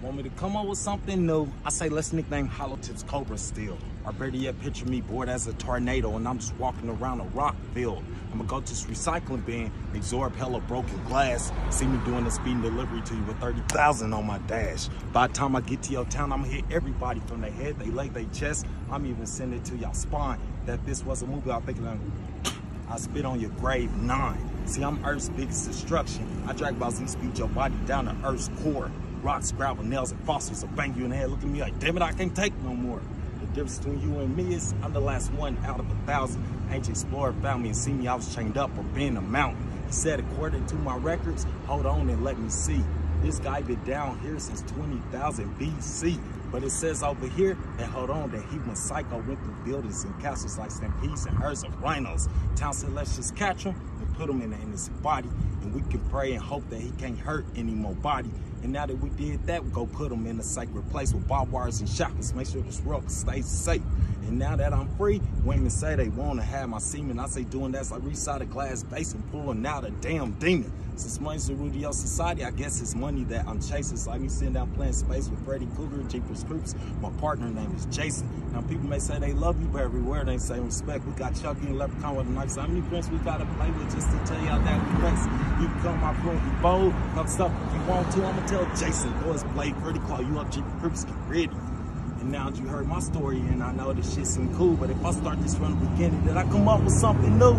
Want me to come up with something new? I say let's nickname Hollow Tips Cobra Steel. Or better yet, picture me bored as a tornado and I'm just walking around a rock field. I'm gonna go to this recycling bin, absorb hella broken glass. See me doing a speed delivery to you with 30,000 on my dash. By the time I get to your town, I'm gonna hit everybody from their head, they leg, they chest. I'm even sending it to y'all spine. That this was a movie, I think I spit on your grave nine. See, I'm Earth's biggest destruction. I drag Ball Z speed your body down to Earth's core. Rocks, gravel, nails, and fossils will bang you in the head. Look at me like, damn it, I can't take no more. The difference between you and me is I'm the last one out of a thousand. Ancient explorer found me and see me, I was chained up or being a mountain. He said, according to my records, hold on and let me see. This guy been down here since 20,000 BC. But it says over here that hold on that he was psycho went through buildings and castles like stampedes and herds of rhinos. Town just catch him and put him in, his body and we can pray and hope that he can't hurt any more body. And now that we did that, we go put him in a sacred place with barbed wires and shackles. Make sure this world stays safe. And now that I'm free, women say they want to have my semen. I say doing that's like reside a glass base and pulling out a damn demon. Since money's the root of your society, I guess it's money that I'm chasing. So I me sitting down playing space with Freddy Krueger, Jeepers Creeps. My partner name is Jason. Now people may say they love you, but everywhere they say respect. We got Chucky and Leprechaun with a knife. So how many friends we gotta play with just to tell y'all that we race? You come my friend, you bold, come stuff if you want to. I'ma tell Jason, boys play Freddy Claw you up, Jeepers Creeps, get ready. And now you heard my story and I know this shit seem cool, but if I start this from the beginning, did I come up with something new?